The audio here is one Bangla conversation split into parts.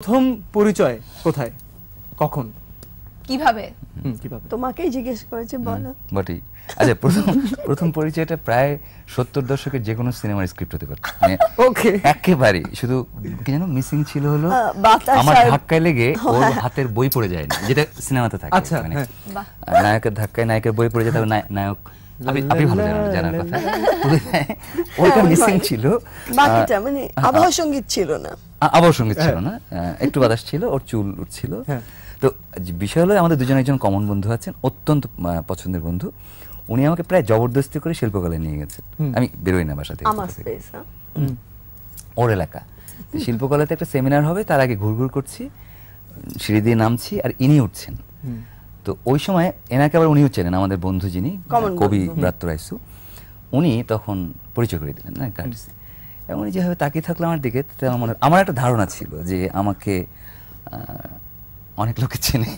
প্রথম পরিচয় কোথায়? কখন? কীভাবে? হুম, কীভাবে? তোমাকেই জিজ্ঞেস করেছে বলো। বটেই আচ্ছা প্রথম প্রথম পরিচয়টা প্রায় সত্তর দশকের যে কোনো সিনেমার স্ক্রিপ্ট হতে পারত। মানে ওকে একেবারে শুধু কি জানো মিসিং ছিল হলো আমার ধাক্কায় লেগে ওর হাতের বই পড়ে যায়নি যেটা সিনেমাতে থাকে আচ্ছা, মানে, হ্যাঁ। নায়কের ধাক্কায় নায়কের বই পড়ে যায় নায়- নায়ক আপনি আপনি ভালো জানার কথা। ওইটা হ্যাঁ, মিসিং ছিল। বাকিটা মানে আবহাওয়া সংগীত ছিল না। আ- আবার সংগীত ছিল না। একটু বাতাস ছিল ওর চুল উঠছিল। হ্যাঁ। তো বিষয় হলো আমাদের দুজন একজন কমন বন্ধু আছেন অত্যন্ত পছন্দের বন্ধু। উনি আমাকে প্রায় জবরদস্তি করে শিল্পকলায় নিয়ে গেছেন। আমি বেরোই না বাসা থেকে। ওর এলাকা। শিল্পকলাতে একটা সেমিনার হবে তার আগে ঘুরঘুর করছি সিঁড়ি দিয়ে নামছি আর ইনি উঠছেন। তো ওই সময় এনাকে আবার উনিও চেনেন আমাদের বন্ধু যিনি কবি। ব্রাত্য রাইসু। উনি তখন পরিচয় করে দিলেন না কার্টিসি এবং উনি যেভাবে তাকিয়ে থাকল আমার দিকে আমার মনে আমার একটা ধারণা ছিল যে আমাকে অনেক লোকে চেনে।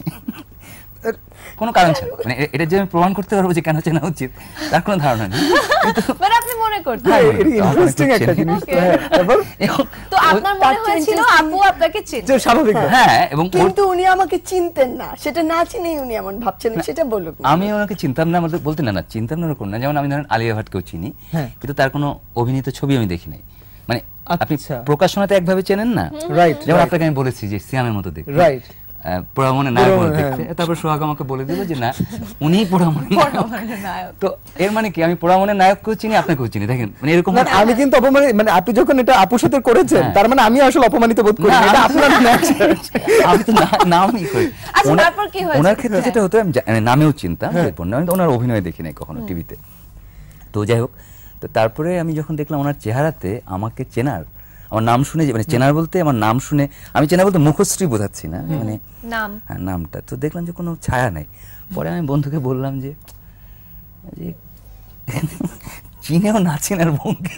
কোনো কারণ ছিল মানে এটা যে আমি প্রমাণ করতে পারব যে কেন চেনা উচিত তার কোনো ধারণা নেই। মানে আপনি মনে করতেন। হ্যাঁ. হ্যাঁ, তারপর এবং তো আপনার তার মনে হয়েছিল আপু আপনাকে চেনে? স্বাভাবিক হ্যাঁ এবং কিন্তু উনি আমাকে চিনতেন না। সেটা না চিনেই উনি এমন ভাবছেন সেটা বলুক আমি ওনাকে চিনতাম না বলতে না না চিনতাম না না। যেমন আমি ধরেন আলিয়া ভাটকেও চিনি হ্যাঁ। কিন্তু তার কোনো অভিনীত ছবি আমি দেখি নাই। মানে আপনি আচ্ছা। প্রকাশনাতে একভাবে চেনেন না? রাইট যেমন আপনাকে আমি বলেছি যে সিয়ামের মতো দেখতে। Right. আহ, পোড়ামনে নায়ক দেখতে। তারপর সোহাগ আমাকে বলে দিল যে না উনিই পোড়ামনে নায়ক। তো এর মানে কি? আমি পোড়ামনে নায়ককেও চিনি আপনাকেও চিনি। দেখেন মানে এরকম আমি কিন্তু অপমানিত মানে আপনি যখন এটা আপুর সাথে করেছেন হ্যাঁ। তার মানে আমি আসলে অপমানিত বোধ করি না, না, এটা আপনার আমি তো নামই করি। আচ্ছা, ওনার- ক্ষেত্রে যেটা হতো আমি মানে নামেও চিনতাম হ্যাঁ। না, আমি তো ওনার অভিনয় দেখি নাই কখনো টিভিতে। তো যাই হোক তো তারপরে আমি যখন দেখলাম ওনার চেহারাতে আমাকে চেনার আমার নাম শুনে মানে চেনার বলতে আমার নাম শুনে আমি চেনা বলতে মুখশ্রী বোঝাচ্ছি না মানে নাম। হ্যাঁ, নামটা। তো দেখলাম যে কোনো ছায়া নাই। পরে আমি বন্ধুকে বললাম যে যে চিনেও না চেনার ভঙ্গি।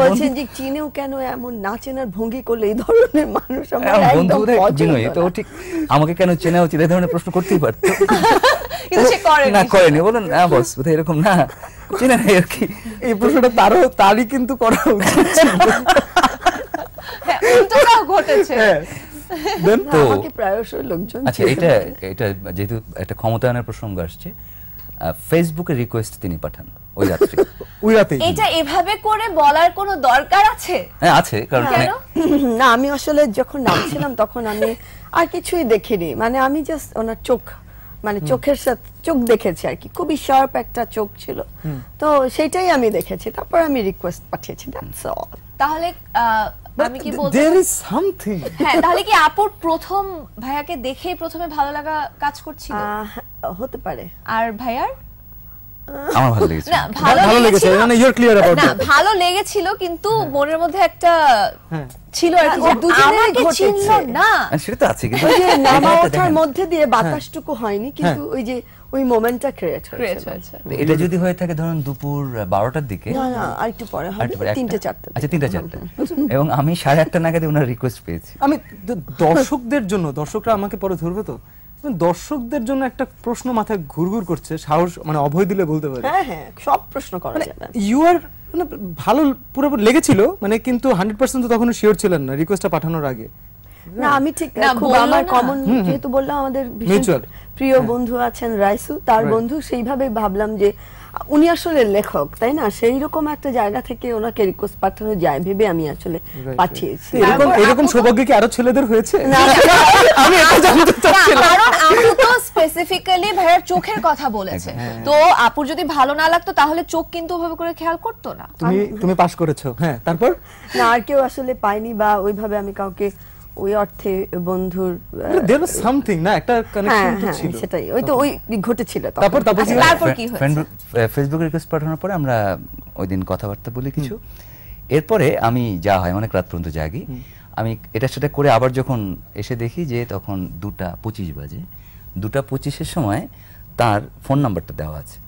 বলছেন যে চিনেও কেন এমন না চেনার ভঙ্গি করলে এই ধরনের মানুষ আমার একদম পছন্দ তো ও ঠিক আমাকে কেন চেনা উচিত? এই ধরনের প্রশ্ন করতেই পারতো। কিন্তু সে করেনি। না করেনি। বলুন না বস বোধহয় এরকম না। চেনা নেই আর কি। এই প্রশ্নটা তারও তারই কিন্তু করা উচিত হ্যাঁ, উল্টোটাও ঘটেছে। হ্যাঁ। তো প্রায়শই লোকজন আচ্ছা এটা এটা যেহেতু একটা ক্ষমতায়নের প্রসঙ্গ আসছে ফেসবুকে রিকোয়েস্ট তিনি পাঠান ওই রাত্রে ওই রাতেই এটা এভাবে করে বলার কোনো দরকার আছে? হ্যাঁ আছে কারণ কেন? না আমি আসলে যখন নামছিলাম তখন আমি আর কিছুই দেখিনি। মানে আমি জাস্ট ওনার চোখ মানে চোখের সাথে চোখ দেখেছি আর কি। খুবই শার্প একটা চোখ ছিল। তো সেটাই আমি দেখেছি। তারপর আমি রিকোয়েস্ট পাঠিয়েছি দ্যাটস অল তাহলে আহ, আমি কি বলতে দেয়ার ইজ সামথিং হ্যাঁ তাহলে কি আপুর প্রথম ভাইয়াকে দেখেই প্রথমে ভালো লাগা কাজ করছিল? হতে পারে। আর ভাইয়ার? আমার ভালো লেগেছে। না ভালো ভালো লেগেছে, মানে you're clear about না ভালো লেগেছিল কিন্তু মনের মধ্যে একটা হ্যাঁ। ছিল আর কি। না। সেটা তো আছে কিন্তু ওই যে নামা ওঠার মধ্যে দিয়ে বাতাসটুকু হয়নি কিন্তু ওই যে ওই মোমেন্টটা ক্রিয়েট হয়েছে। এটা যদি হয়ে থাকে ধরুন দুপুর বারোটার দিকে। না না আরেকটু পরে হবে। আরেকটু পরে একটা- তিনটে চারটে আচ্ছা তিনটা চারটে। এবং আমি সাড়ে আটটা নাগাদে ওনার রিকোয়েস্ট পেয়েছি। আমি দর্শকদের জন্য দর্শকরা আমাকে পরে ধরবে তো? দর্শকদের জন্য একটা প্রশ্ন মাথায় ঘুরঘুর করছে সাহস মানে অভয় দিলে বলতে পারি। হ্যাঁ হ্যাঁ সব প্রশ্ন করা মানে যাবে। ইউ আর মানে ভালো পুরোপুরি লেগেছিল মানে কিন্তু হান্ড্রেড পার্সেন্ট তো তখনও শিওর ছিলেন না রিকোয়েস্টটা পাঠানোর আগে। না আমি ঠিক খুব আমার কমন যেহেতু বললাম আমাদের ভীষণ প্রিয় বন্ধু আছেন রাইসু তার বন্ধু সেইভাবে ভাবলাম যে উনি আসলে লেখক তাই না? সেই রকম একটা জায়গা থেকে ওনাকে রিকোয়েস্ট পাঠানো যায় ভেবে আমি আসলে পাঠিয়েছি। এরকম এরকম সৌভাগ্য কি আরও ছেলেদের হয়েছে? না, আমি এটা জানতে চাচ্ছিলাম কারণ আপু তো স্পেসিফিক্যালি ভাইয়ার চোখের কথা বলেছে। তো আপুর যদি ভালো না লাগতো তাহলে চোখ কিন্তু ওভাবে করে খেয়াল করতো না। তুমি তুমি পাস করেছ। হ্যাঁ তারপর? না আর কেউ আসলে পাইনি বা ওইভাবে আমি কাউকে ওই অর্থে বন্ধুর আহ, দেয়ার ওয়াজ না? একটা হ্যাঁ কানেকশন তো হ্যাঁ ছিল। সেটাই। ওই তো ওই ঘটেছিল তারপর তারপর আচ্ছা, তারপর কি হয়েছে? ফেসবুকে রিকোয়েস্ট পাঠানোর পরে আমরা ওই দিন কথাবার্তা বলি কিছু। এরপরে আমি যা হয় অনেক রাত পর্যন্ত জাগি। আমি এটা সেটা করে আবার যখন এসে দেখি যে তখন দুটা পঁচিশ বাজে দুটা পঁচিশের সময় তার ফোন নাম্বারটা দেওয়া আছে।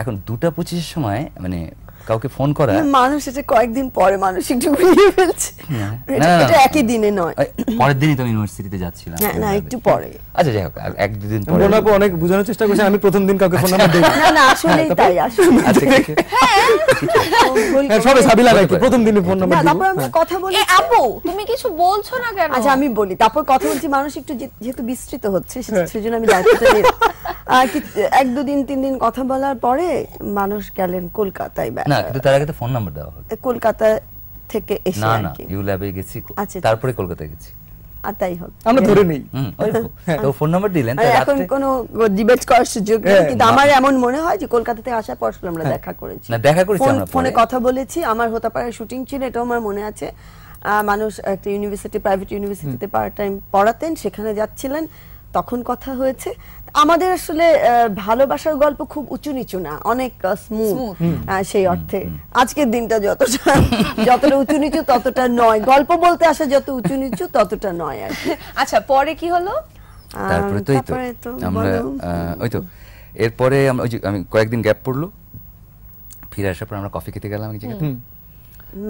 এখন দুটা পঁচিশের সময় মানে কাউকে ফোন করা। মানুষ এটা কয়েকদিন পরে মানুষ একটু ঘুরিয়ে ফেলছে। না, এটা না, না, এটা একই দিনে নয়। পরের দিনই তো আমি ইউনিভার্সিটিতে যাচ্ছিলাম। না, না, একটু পরে। আচ্ছা যাই হোক এক দুদিন পরে। আপু অনেক বোঝানোর চেষ্টা করছেন আমি প্রথম দিন কাউকে ফোন নাম্বার দিই না। না না আসলেই তাই আসলে আচ্ছা হ্যাঁ, সবে সাবিলা রাখি প্রথম দিনই ফোন নাম্বার দিব তারপর আমরা কথা বলি। আপু তুমি কিছু বলছো না কেন? আচ্ছা আমি বলি। তারপর কথা বলছি মানুষ একটু যেহেতু বিস্তৃত হচ্ছে হ্যাঁ। সেজন্য আমি দায়িত্বটা কি- এক দুদিন তিন দিন কথা বলার পরে মানুষ গেলেন কলকাতায় বে- না কিন্তু তার আগে তো ফোন নাম্বার দেওয়া হলো। কলকাতা থেকে এসে না না ইউ ল্যাবে গেছি আচ্ছা, তারপরে কলকাতায় গেছি। আর তাই হবে আমরা ধরে নেই। ওই তো। ফোন নাম্বার দিলেন তাই এখন কোনো ডিবেট করার সুযোগ নেই হ্যাঁ, কিন্তু আমার এমন মনে হয় যে কলকাতা থেকে আসার পর আমরা দেখা করেছি। না, দেখা করেছি আমরা ফোনে কথা বলেছি আমার হতাপাড়ায় শুটিং ছিল এটাও আমার মনে আছে। আহ, মানুষ একটা ইউনিভার্সিটি প্রাইভেট ইউনিভার্সিটিতে পার্ট টাইম পড়াতেন সেখানে যাচ্ছিলেন। তখন কথা হয়েছে। আমাদের আসলে আহ, ভালোবাসার গল্প খুব উঁচু নিচু না অনেক স্মুথ সেই অর্থে। আজকের দিনটা যতটা যতটা উঁচু নিচু ততটা নয়। গল্প বলতে আসা যত উঁচু নিচু ততটা নয় আর কি। আচ্ছা পরে কি হলো? তারপরে তো এই তো তারপরে তো আমরা ওই তো। এরপরে আমরা ওই যে আমি কয়েকদিন গ্যাপ পড়ল ফিরে আসার পর আমরা কফি খেতে গেলাম এক জায়গায়।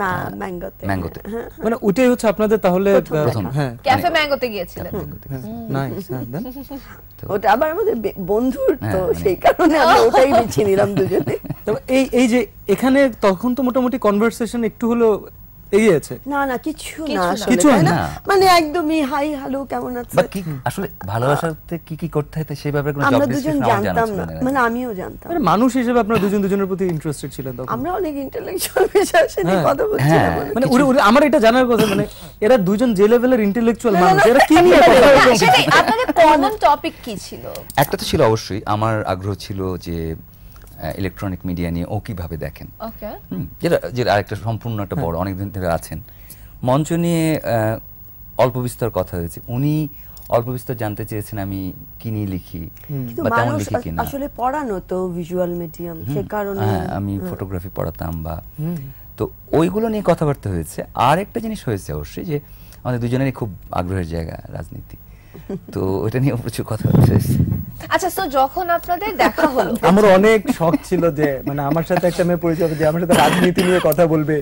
মা ম্যাঙ্গোতে। ম্যাঙ্গোতে। মানে ওটাই হচ্ছে আপনাদের তাহলে প্রথম হ্যাঁ। ক্যাফে ম্যাঙ্গোতে গিয়েছিলেন। নাইস হ্যাঁ ওটা আবার আমাদের বন্ধুর তো হ্যাঁ, মানে- সেই কারণে আমরা ওটাই বেছে নিলাম দুজনে। তো এই এই যে এখানে তখন তো মোটামুটি কনভারসেশন একটু হলো এগিয়েছে না না কিছু না কিছু না। আসলে, কিছু তাই হয় না না। মানে একদমই হাই হ্যালো কেমন আছে আসলে ভালোবাসাতে কি কি করতে হয় সেই ব্যাপারে কোনো আমরা দুজন আমার জানতাম না না মানে আমিও জানতাম মানে মানুষ হিসেবে আপনারা দুজন দুজনের প্রতি ইন্টারেস্টেড ছিলেন তখন আমরা অনেক ইন্টেলেকচুয়াল বিষয় আসে হ্যাঁ, কথা বলছিলাম হ্যাঁ। মানে ওরে- ওরে- আমার এটা জানার কথা মানে এরা দুজন যে লেভেলের ইন্টেলেকচুয়াল মানুষ এরা কি নিয়ে কথা বলছে? হ্যাঁ, আপনাদের কমন টপিক কি ছিল একটা তো ছিল অবশ্যই আমার আগ্রহ ছিল যে ইলেকট্রনিক মিডিয়া নিয়ে ও কীভাবে দেখেন? যেটা যেটা আরেকটা সম্পূর্ণ একটা বড় অনেকদিন ধরে আছেন। মঞ্চ নিয়ে অল্প বিস্তর কথা হয়েছে। উনি অল্প বিস্তর জানতে চেয়েছেন আমি কি নিয়ে লিখি কিন্তু বা তেমন লিখি কিনা। আসলে পড়ানো তো ভিজুয়াল মিডিয়াম সে কারণে হ্যাঁ আমি ফটোগ্রাফি পড়াতাম বা তো ওইগুলো নিয়ে কথাবার্তা হয়েছে। আর একটা জিনিস হয়েছে অবশ্যই যে আমাদের দুজনেরই খুব আগ্রহের জায়গা রাজনীতি। তো ওইটা নিয়ে প্রচুর কথাবার্তা হয়েছে। আচ্ছা তো যখন আপনাদের দেখা হলো আমার অনেক শখ ছিল যে মানে আমার সাথে একটা মেয়ে পরিচয় হবে যে আমার সাথে রাজনীতি নিয়ে কথা বলবে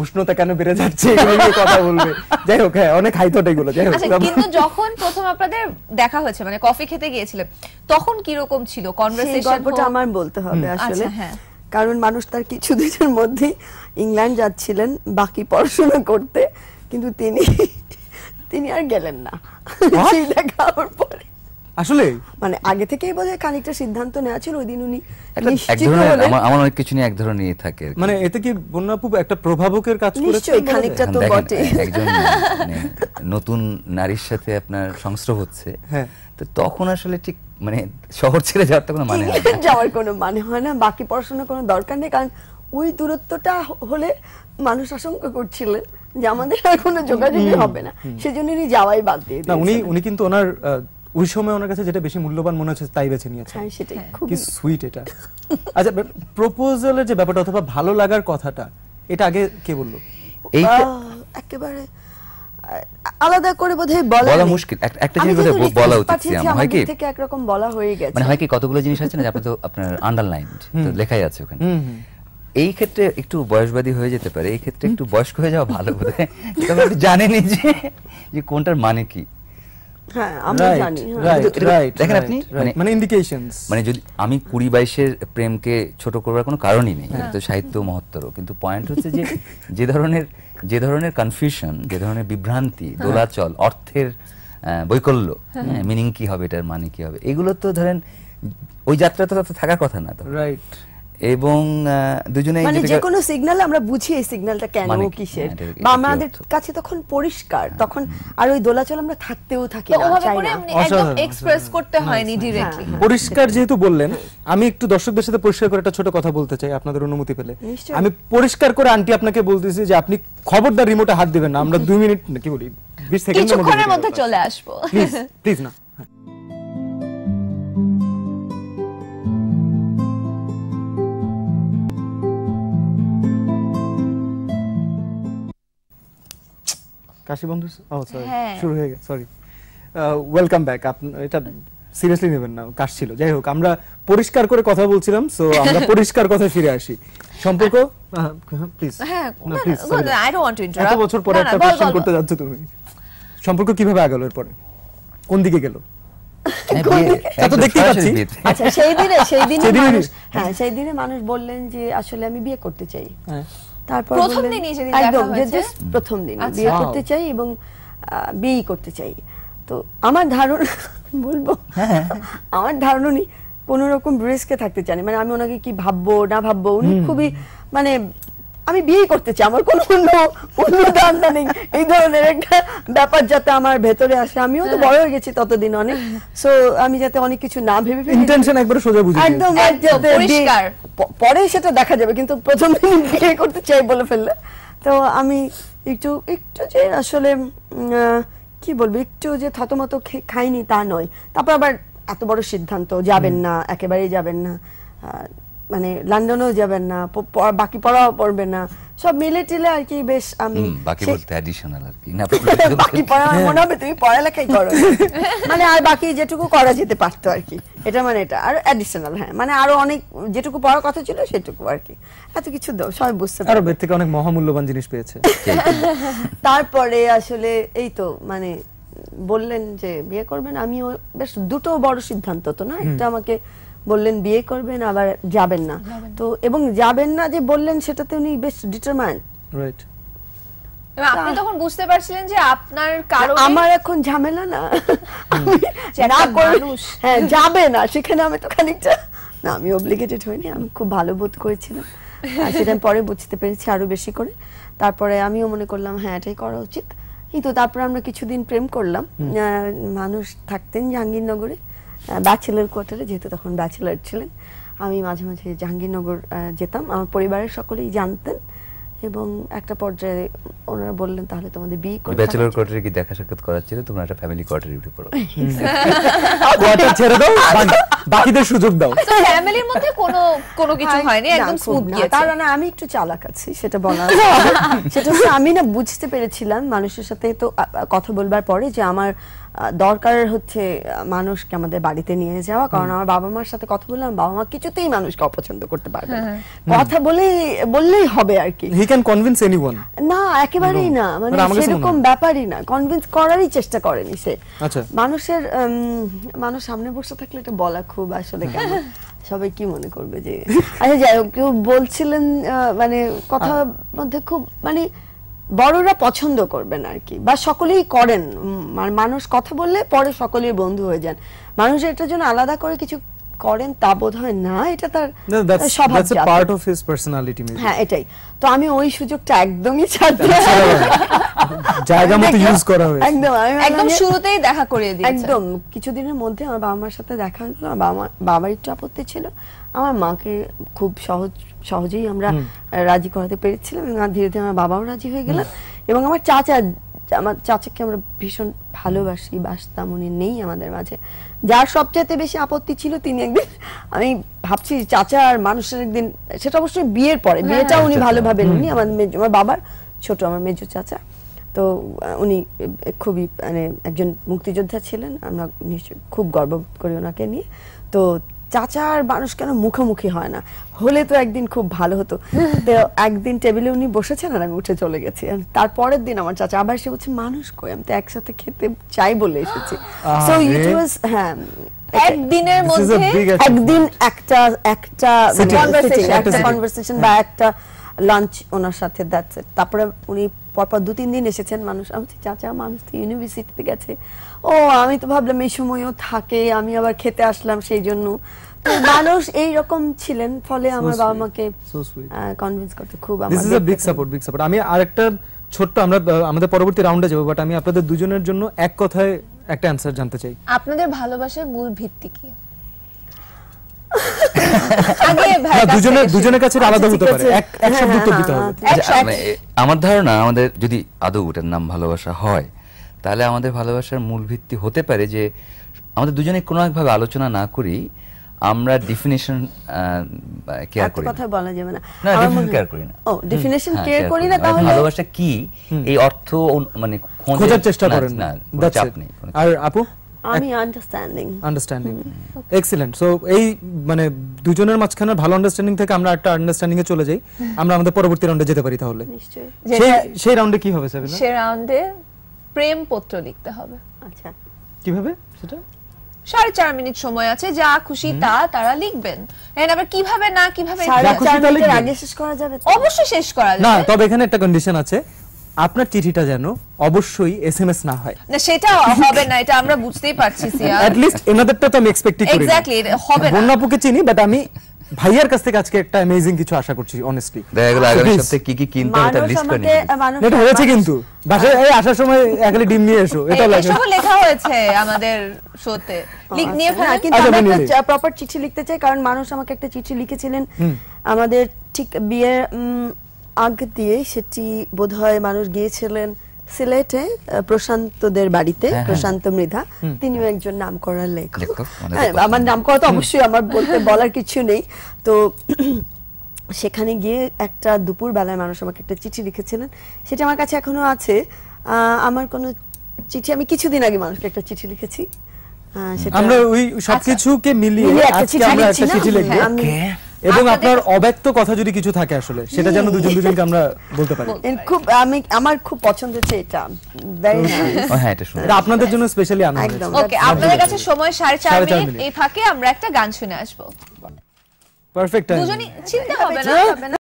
উষ্ণতা কেন বেড়ে যাচ্ছে এগুলো নিয়ে কথা বলবে। যাই হোক হ্যাঁ অনেক হাইথট এগুলো যাই হোক। আচ্ছা কিন্তু যখন প্রথম আপনাদের দেখা হয়েছে মানে কফি খেতে গিয়েছিলেন তখন কি রকম ছিল কনভারসেশন গল্পটা আমার বলতে হবে আসলে। আচ্ছা, হ্যাঁ। কারণ মানুষ তার কিছু দিনের মধ্যে ইংল্যান্ড যাচ্ছিলেন বাকি পড়াশোনা করতে কিন্তু তিনি তিনি আর গেলেন না। সেই দেখা হওয়ার পরে। আসলে? মানে আগে থেকেই বোধহয় খানিকটা সিদ্ধান্ত নেওয়া ছিল ওই দিন উনি আমার অনেক কিছু নিয়ে এক ধরনের ইয়ে থাকে মানে এতে কি বন্যাপু একটা প্রভাবকের কাজ করেছে নিশ্চয়ই খানিকটা তো বটে। একজন মানে নতুন নারীর সাথে আপনার সংস্রব হচ্ছে হ্যাঁ। তো তখন আসলে ঠিক মানে শহর ছেড়ে যাওয়ার তো কোনো মানে হয় না। যাওয়ার কোনো মানে হয় না বাকি পড়াশোনার কোনো দরকার নেই কারণ ওই দূরত্বটা হলে মানুষ আশঙ্কা করছিলেন যে আমাদের আর কোনো যোগাযোগই হবে না। সেজন্য উনি যাওয়াই বাদ দিয়ে না উনি উনি কিন্তু ওনার আহ, ওই সময় ওনার কাছে যেটা বেশি মূল্যবান মনে হচ্ছে তাই বেছে নিয়েছে। হ্যাঁ সেটাই। খুব কি সুইট এটা। আচ্ছা প্রপোজালের যে ব্যাপারটা অথবা ভালো লাগার কথাটা এটা আগে কে বলল? এইটা একেবারে আলাদা করে বোধহয় বলা বলা মুশকিল। একটা- জিনিস বোধহয় বলা উচিত সিয়াম, হয় কি? থেকে একরকম বলা হয়ে গেছে। মানে হয় কি কতগুলো জিনিস আছে না আপনি তো আপনার আন্ডারলাইন তো লেখাই আছে ওখানে। এই ক্ষেত্রে একটু বয়সবাদী হয়ে যেতে পারে এই ক্ষেত্রে একটু বয়স্ক হয়ে যাওয়া ভালো বোধ হয় জানেনই যে যে কোনটার মানে কি। হ্যাঁ আমরা জানি হ্যাঁ। রাইট এটা- রাইট দেখেন আপনি, মানে- মানে ইন্ডিকেশনস মানে যদি আমি কুড়ি বাইশের প্রেমকে ছোট করবার কোনো কারণই নেই তো সাহিত্য মহত্তর। কিন্তু পয়েন্ট হচ্ছে যে যে ধরনের যে ধরনের কনফিউশন যে ধরনের বিভ্রান্তি দোলাচল অর্থের বৈকল্য মিনিং কি হবে এটার মানে কি হবে? এগুলো তো ধরেন ওই যাত্রা তো তো থাকার কথা না তো। রাইট এবং আহ, দুজনেই মানে যে কোনো সিগন্যাল আমরা বুঝি এই সিগন্যালটা কেন মানে? কিসের? হ্যাঁ, বা আমাদের কাছে তখন পরিষ্কার তখন আর ওই দোলাচল আমরা থাকতেও থাকি না ওভাবে না। একদম এক্সপ্রেস করতে হয়নি ডিরেক্টলি পরিষ্কার যেহেতু বললেন আমি একটু দর্শকদের সাথে পরিষ্কার করে একটা ছোট কথা বলতে চাই আপনাদের অনুমতি পেলে। আমি পরিষ্কার করে আন্টি আপনাকে বলতেছি যে আপনি খবরদার রিমোটে হাত দিবেন না আমরা দুই মিনিট না, কি বলি? বিশ সেকেন্ডের মধ্যে চলে আসব। প্লিজ প্লিজ না। কাশি বন্ধু? ও সরি হ্যাঁ। শুরু হয়ে গেছে সরি ওয়েলকাম ব্যাক এটা সিরিয়াসলি নেবেন না কাজ ছিল। যাই হোক আমরা পরিষ্কার করে কথা বলছিলাম সো আমরা পরিষ্কার কথায় ফিরে আসি। সম্পর্ক? প্লিজ হ্যাঁ না please I don't want to এত ইন্টারাপ্ট বছর পরে একটা কোশ্চেন করতে যাচ্ছ তুমি। সম্পর্ক কীভাবে আগালো এরপরে? কোন দিকে গেল? হ্যাঁ। আচ্ছা সেই দিনে সেই দিনে মানুষ হ্যাঁ সেই দিনে মানুষ বললেন যে আসলে আমি বিয়ে করতে চাই। হ্যাঁ। তারপর প্রথম দিনই সেদিন একদম just প্রথম দিন আচ্ছা। বিয়ে করতে চাই এবং আহ, বিয়েই করতে চাই। তো আমার ধারণা বলব আমার ধারণা নেই কোন রকম রিস্কে থাকতে চাই মানে আমি ওনাকে কি ভাববো না ভাববো উনি খুবই মানে আমি বিয়ে করতে চাই আমার কোনো অন্য অন্য ধান্দা নেই। এই ধরনের একটা ব্যাপার যাতে আমার ভেতরে আসে। আমিও তো বড় হয়ে গেছি ততদিন অনেক। সো আমি যাতে অনেক কিছু না ভেবে ফেলি। ইন্টেনশন একবারে সোজা বুঝে একদম পরিষ্কার। পরে সেটা দেখা যাবে কিন্তু প্রথম দিন বিয়ে করতে চাই বলে ফেললে। তো আমি একটু একটু যে আসলে আহ, কি বলব একটু যে থতমত খাইনি তা নয়। তারপর আবার এত বড় সিদ্ধান্ত যাবেন না একেবারেই যাবেন না। মানে লন্ডনেও যাবেন না বাকি পড়াও পড়বেন না। সব মিলে টিলে আর কি বেশ আমি বাকি বলতে অ্যাডিশনাল আর কি না বাকি পড়া আমার মনে হবে তুমি পড়ালেখাই করো। মানে আর বাকি যেটুকু করা যেতে পারতো আর কি এটা মানে এটা। আর অ্যাডিশনাল হ্যাঁ মানে আরও অনেক যেটুকু পড়ার কথা ছিল সেটুকু আর কি। এত কিছু দাও সবাই বুঝতে পারো এর থেকে অনেক মহামূল্যবান জিনিস পেয়েছে। তারপরে আসলে এই তো মানে বললেন যে বিয়ে করবেন আমিও বেশ দুটো বড় সিদ্ধান্ত তো না একটা আমাকে বললেন বিয়ে করবেন আবার যাবেন না। তো এবং যাবেন না যে বললেন সেটাতে উনি বেশ ডিটারমাইন্ড রাইট আপনি তখন বুঝতে পারছিলেন যে আপনার কারণে আমার এখন ঝামেলা না। না মানুষ। হ্যাঁ যাবে না সেখানে আমি তো খানিকটা না আমি অব্লিগেটেড হইনি আমি খুব ভালো বোধ করেছিলাম। আর সেটা পরে বুঝতে পেরেছি আরও বেশি করে। তারপরে আমিও মনে করলাম হ্যাঁ এটাই করা উচিত। কিন্তু তারপরে আমরা কিছুদিন প্রেম করলাম। আহ, মানুষ থাকতেন জাহাঙ্গীরনগরে। ব্যাচেলার কোয়ার্টারে যেহেতু তখন ব্যাচেলার ছিলেন আমি মাঝে মাঝে জাহাঙ্গীরনগর যেতাম। আমার পরিবারের সকলেই জানতেন এবং একটা পর্যায়ে ওনারা বললেন তাহলে তোমাদের বিয়ে করে ব্যাচেলর কোয়ার্টারে কি দেখা সাক্ষাৎ করার ছিল? তোমরা একটা ফ্যামিলি কোয়ার্টারে উঠে পড়ো। কোয়ার্টার ছেড়ে দাও বাকি- বাকিদের সুযোগ দাও। তো ফ্যামিলির মধ্যে কোনো কোনো কিছু হ্যাঁ, হয়নি না, একদম স্মুথ না। গিয়েছে তার মানে আমি একটু চালাক আছি সেটা বলা সেটা হচ্ছে আমি না বুঝতে পেরেছিলাম মানুষের সাথে তো কথা বলবার পরে যে আমার দরকার হচ্ছে মানুষকে আমাদের বাড়িতে নিয়ে যাওয়া। কারণ আমার বাবা মার সাথে কথা বললাম বাবা মা কিছুতেই মানুষকে অপছন্দ করতে পারবে কথা বলে বললেই হবে আর কি। হি ক্যান কনভিন্স এনিওয়ান না একেবারেই না। মানে সেরকম ব্যাপারই না। কনভিন্স করারই চেষ্টা করেনি সে। আচ্ছা। মানুষের মানুষ সামনে বসে থাকলে এটা বলা খুব আসলে কেমন। সবাই কি মনে করবে যে আচ্ছা যাই হোক কেউ বলছিলেন মানে কথা মধ্যে খুব মানে বড়রা পছন্দ করবেন আর কি। বা সকলেই করেন। মানুষ কথা বললে পরে সকলেই বন্ধু হয়ে যান। মানুষ এটার জন্য আলাদা করে কিছু করেন তা বোধ হয় না এটা তার part of his personality maybe হ্যাঁ এটাই। তো আমি ওই সুযোগটা একদমই ছাড়তে জায়গা মতো ইউজ করা হয়েছে। একদম একদম শুরুতেই দেখা করিয়ে দিয়েছে। একদম কিছুদিনের মধ্যে আমার বাবা মার সাথে দেখা হলো বাবা বাবার একটু আপত্তি ছিল। আমার মাকে খুব সহজ সহজেই আমরা রাজি করাতে পেরেছিলাম এবং ধীরে ধীরে আমার বাবাও রাজি হয়ে গেলাম এবং আমার চাচা আমার চাচাকে আমরা ভীষণ ভালোবাসি বাসতাম উনি নেই আমাদের মাঝে। যার সবচেয়ে বেশি আপত্তি ছিল তিনি একদিন আমি ভাবছি চাচা আর মানুষের একদিন সেটা অবশ্যই বিয়ের পরে বিয়েটা উনি ভালোভাবে নেননি আমার মেজ- আমার বাবার ছোট আমার মেজো চাচা। তো উনি খুবই মানে একজন মুক্তিযোদ্ধা ছিলেন আমরা নিশ্চয়ই খুব গর্ব করি ওনাকে নিয়ে। তো চাচা আর মানুষ কেন মুখোমুখি হয় না? হলে তো একদিন খুব ভালো হতো। তো একদিন টেবিলে উনি বসেছেন আর আমি উঠে চলে গেছি। তারপরের দিন আমার চাচা আবার সে বলছে মানুষ কই? আমি তো একসাথে খেতে চাই বলে এসেছি। সো ইট ওয়াজ হ্যাঁ একদিনের মধ্যে একদিন একটা একটা একটা একটা কনভারসেশন বা একটা লাঞ্চ ওনার সাথে দ্যাটস ইট তারপরে উনি পরপর দু তিন দিন এসেছেন মানুষ। আমি বলছি, চাচা মানুষ তো ইউনিভার্সিটিতে গেছে। ও আমি তো ভাবলাম এই সময়ও থাকে আমি আবার খেতে আসলাম সেই জন্য। তো মানুষ এই রকম ছিলেন ফলে আমার বাবা. মাকে কনভিন্স করতে খুব this is a big support big support আমি আরেকটা ছোট্ট আমরা আমাদের পরবর্তী রাউন্ডে যাব বাট আমি আপনাদের দুজনের জন্য এক কথায় একটা অ্যান্সার জানতে চাই। আপনাদের ভালোবাসার মূল ভিত্তি কি আগে না ভাইয়ের কাছ দুজনের দুজনের কাছে আলাদা হতে পারে। এক এক শব্দ উত্তর দিতে হবে। হ্যাঁ, এক- এ, আমার ধারণা আমাদের যদি আদৌ ওটার নাম ভালোবাসা হয় তাহলে আমাদের ভালোবাসার মূল ভিত্তি হতে পারে যে আমাদের দুজনে কোনো একভাবে আলোচনা না করি আমরা ডিফিনেশন কেয়ার করি কথা বলা যাবে না। না আমার ডিফিনেশন কেয়ার করি না। ও ডেফিনেশন হ্যাঁ, কেয়ার করি করি না। তাহলে ভালোবাসা কি? এই অর্থ মানে খোঁজে- খোঁজার চেষ্টা করেন না. নেই কোনো আর আপু? আমি আন্ডারস্ট্যান্ডিং আন্ডারস্ট্যান্ডিং এক্সিলেন্ট সো এই মানে দুজনের মাঝখানে ভালো আন্ডারস্ট্যান্ডিং থেকে আমরা একটা আন্ডারস্ট্যান্ডিং এ চলে যাই। আমরা আমাদের পরবর্তী রাউন্ডে যেতে পারি তাহলে। নিশ্চয়ই। সেই রাউন্ডে কি হবে সাবিনা সে রাউন্ডে প্রেম পত্র লিখতে হবে। আচ্ছা। কীভাবে সেটা? সাড়ে চার মিনিট সময় আছে যা খুশি তা তারা লিখবেন। এন্ড আবার কীভাবে না কীভাবে সাড়ে চার মিনিটের আগে শেষ করা যাবে অবশ্যই শেষ করা না তবে এখানে একটা কন্ডিশন আছে। আপনার চিঠিটা যেন অবশ্যই এসএমএস না হয়। না সেটা হবে না এটা আমরা বুঝতেই পারছি সিয়া অ্যাট লিস্ট এনাদেরটা তো আমি এক্সপেক্টই করি এক্স্যাক্টলি হবে না। বন্যাপুকে চিনি বাট আমি ভাইয়ার কাছ থেকে আজকে একটা অ্যামেজিং কিছু আশা করছি অনেস্টলি দেখা গেল আগামী সপ্তাহে কি কি কিনতে হবে তার লিস্ট করে এটা হয়েছে কিন্তু। বাসায় এই আসার সময় একালে ডিম নিয়ে এসো এটা লাগে। এসব লেখা হয়েছে আমাদের শোতে। লিখ নিয়ে আচ্ছা, না, ফেলেন কিন্তু আচ্ছা, আমি একটা প্রপার চিঠি লিখতে চাই কারণ মানুষ আমাকে একটা চিঠি লিখেছিলেন। আমাদের ঠিক বিয়ের উম, আগ দিয়ে সেটি বোধহয় মানুষ গিয়েছিলেন সিলেটে প্রশান্তদের বাড়িতে হ্যাঁ, হ্যাঁ। প্রশান্ত মৃধা। তিনিও একজন নাম করা লেখক। লেখক, মানে হ্যাঁ, পছন্দ। আমার নাম করা তো অবশ্যই আমার বলতে বলার কিছু নেই। তো সেখানে গিয়ে একটা দুপুর বেলায় মানুষ আমাকে একটা চিঠি লিখেছিলেন। সেটা আমার কাছে এখনও আছে। আহ, আমার কোনো চিঠি আমি কিছুদিন আগে মানুষকে একটা চিঠি লিখেছি। আমরা ওই সবকিছুকে মিলিয়ে আজকে আমরা একটা চিঠি লিখব। এবং আপনার অব্যক্ত কথা যদি কিছু থাকে আসলে সেটা যেন দুজন দুজনকে আমরা বলতে পারি। খুব আমি আমার খুব পছন্দ হচ্ছে এটা। ভেরি নাইস হ্যাঁ এটা শুনুন আপনাদের জন্য স্পেশালি আনা হয়েছে। ওকে আপনাদের কাছে সময় সাড়ে চার সাড়ে চার মিনিট। মিনিট। এই ফাঁকে আমরা একটা গান শুনে আসব। পারফেক্ট দুজনই চিন্তা হবে না।